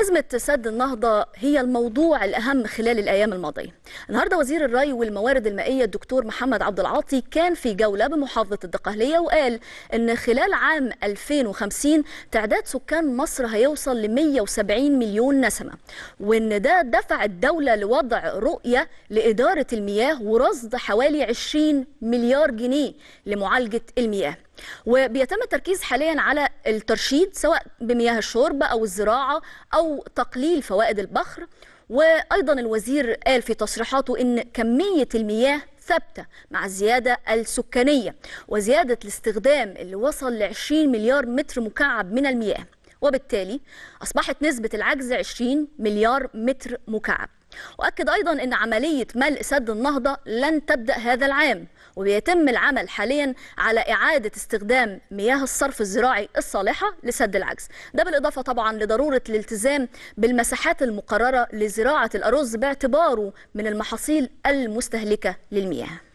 أزمة سد النهضة هي الموضوع الأهم خلال الأيام الماضية. النهاردة وزير الري والموارد المائية الدكتور محمد عبد العاطي كان في جولة بمحافظة الدقهلية وقال أن خلال عام 2050 تعداد سكان مصر هيوصل ل 170 مليون نسمة وأن ده دفع الدولة لوضع رؤية لإدارة المياه ورصد حوالي 20 مليار جنيه لمعالجة المياه. وبيتم التركيز حاليا على الترشيد سواء بمياه الشرب أو الزراعة أو تقليل فوائد البخر. وأيضا الوزير قال في تصريحاته إن كمية المياه ثابتة مع الزياده السكانية وزيادة الاستخدام اللي وصل ل 20 مليار متر مكعب من المياه وبالتالي أصبحت نسبة العجز 20 مليار متر مكعب. وأكد أيضا إن عملية ملء سد النهضة لن تبدأ هذا العام وبيتم العمل حاليا على إعادة استخدام مياه الصرف الزراعي الصالحة لسد العجز. ده بالإضافة طبعا لضرورة الالتزام بالمساحات المقررة لزراعة الأرز باعتباره من المحاصيل المستهلكة للمياه.